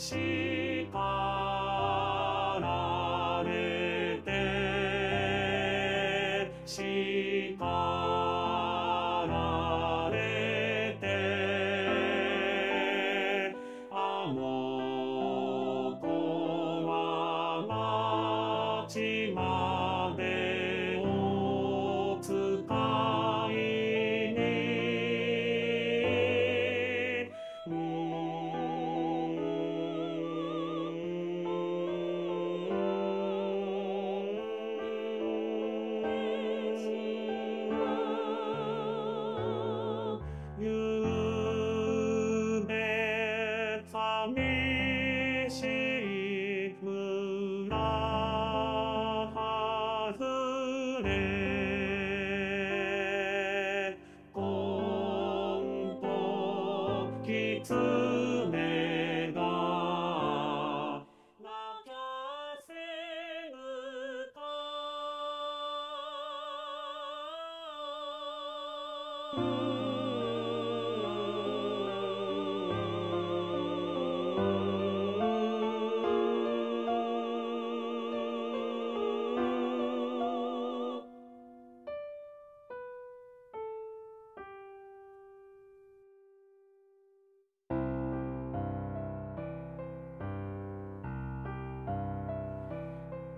叱られて叱られてあの子は町ます寂し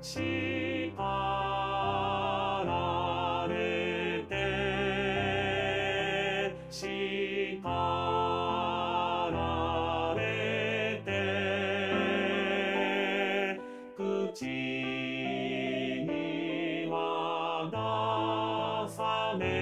叱られて叱られて口には出さね